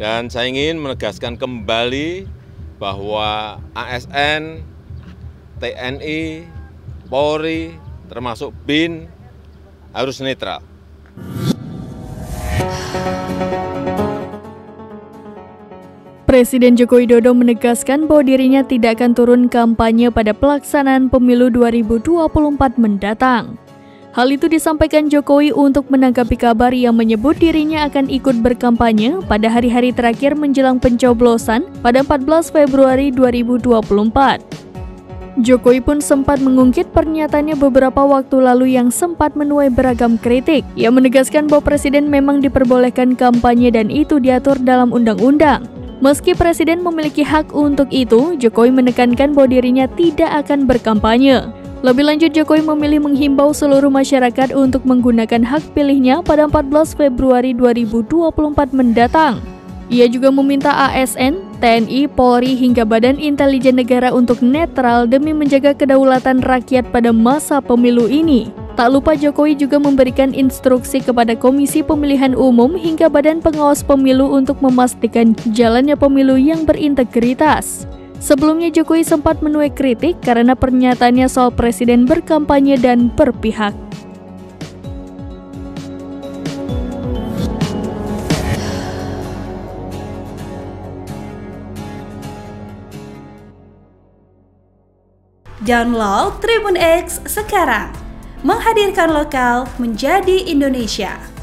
Dan saya ingin menegaskan kembali bahwa ASN, TNI, Polri, termasuk BIN harus netral. Presiden Joko Widodo menegaskan bahwa dirinya tidak akan turun kampanye pada pelaksanaan pemilu 2024 mendatang. Hal itu disampaikan Jokowi untuk menanggapi kabar yang menyebut dirinya akan ikut berkampanye pada hari-hari terakhir menjelang pencoblosan pada 14 Februari 2024. Jokowi pun sempat mengungkit pernyataannya beberapa waktu lalu yang sempat menuai beragam kritik. Ia menegaskan bahwa presiden memang diperbolehkan kampanye dan itu diatur dalam undang-undang. Meski Presiden memiliki hak untuk itu, Jokowi menekankan bahwa dirinya tidak akan berkampanye. Lebih lanjut, Jokowi memilih menghimbau seluruh masyarakat untuk menggunakan hak pilihnya pada 14 Februari 2024 mendatang. Ia juga meminta ASN, TNI, Polri, hingga Badan Intelijen Negara untuk netral demi menjaga kedaulatan rakyat pada masa pemilu ini. Tak lupa Jokowi juga memberikan instruksi kepada Komisi Pemilihan Umum hingga Badan Pengawas Pemilu untuk memastikan jalannya pemilu yang berintegritas. Sebelumnya Jokowi sempat menuai kritik karena pernyataannya soal presiden berkampanye dan berpihak. Download Tribun X sekarang menghadirkan lokal menjadi Indonesia.